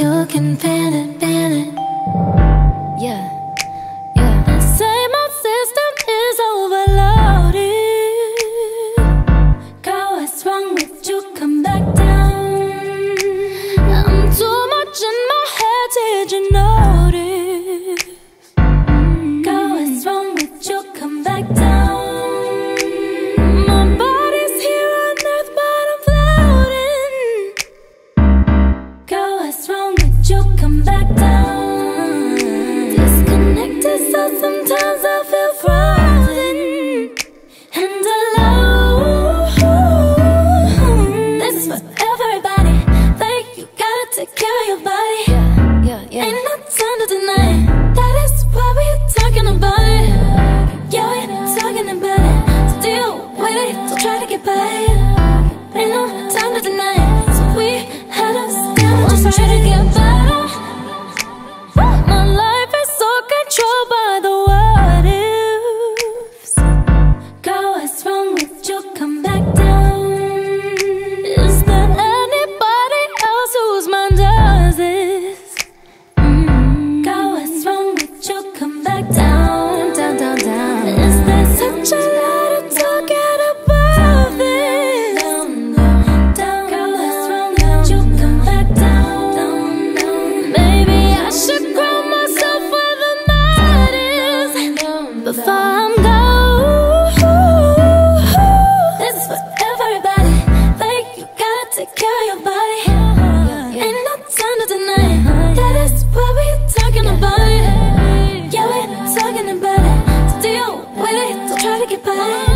You can pan it, pan it. Yeah. you'll come back down. Disconnected so sometimes I feel frozen And alone. This for everybody. Like you gotta take care of your body. Ain't no time to deny. It. That is we're talking about. Yeah, we're talking about it. Try to get by. Ain't no time to deny. It So we had us Your body Ain't no time to deny. It That is we talking about. It Yeah, we talking about. It Still with it, don't try to get by. it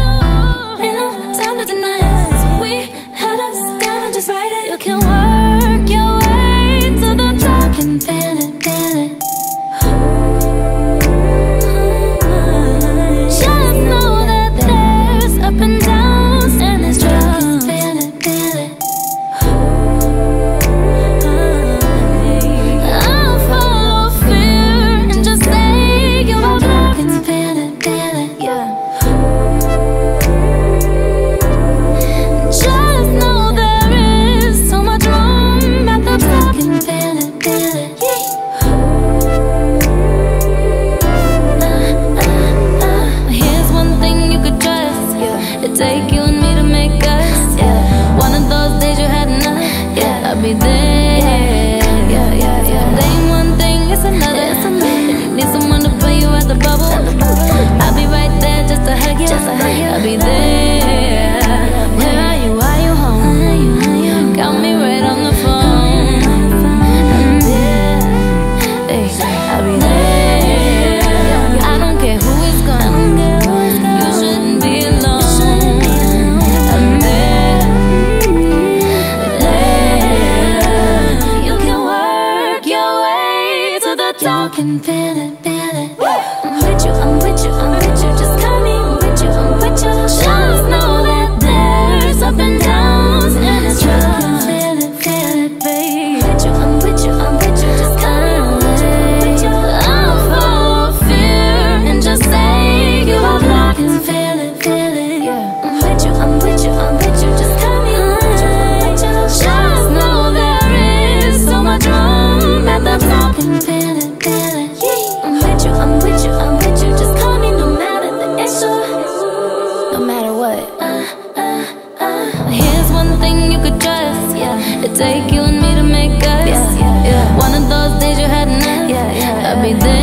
me there.